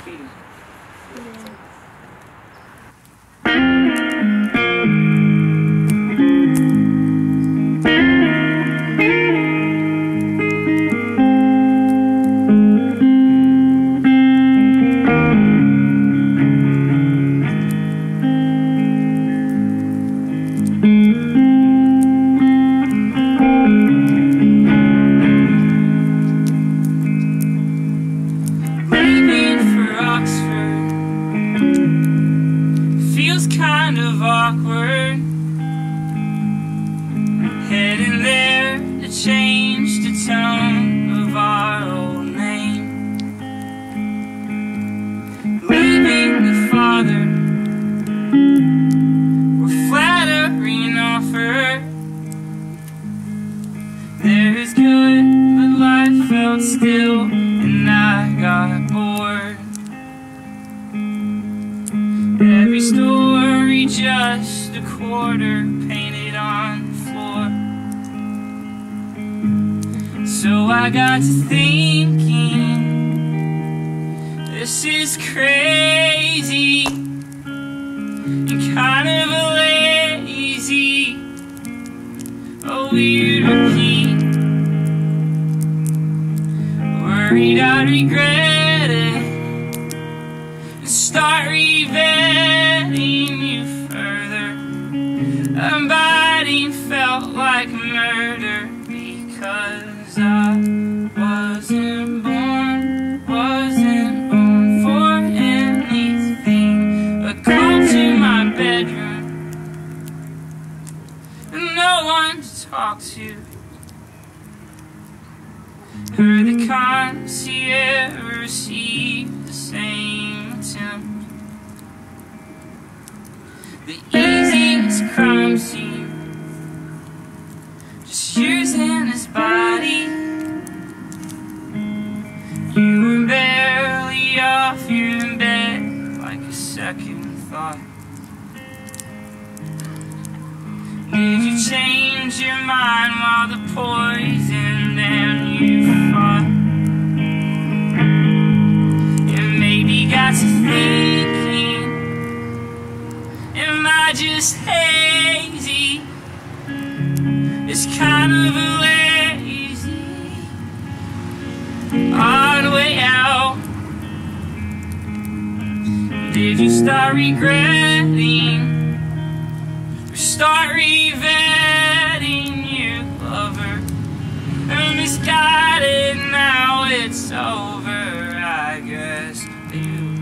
speed. leaving feels kind of awkward. Heading there to change the tone of our old name. Leaving the father we're flattering offer. There is good, but life felt still, and I got just a quarter painted on the floor. So I got to thinking, this is crazy, and kind of a lazy, a weird repeat. Worried I'd regret it and start revetting Abiding felt like murder because I wasn't born, wasn't born for anything. A call to my bedroom, and no one to talk to. Heard the concierge received the same attempt. The easiest crime scene, just using his body. You were barely off your bed, like a second thought. Did you change your mind while the poison and you fought? It maybe got you thinking, am I just? is kind of a lazy, odd way out. Did you start regretting? Or start revetting your lover? I'm misguided now, it's over, I guess. You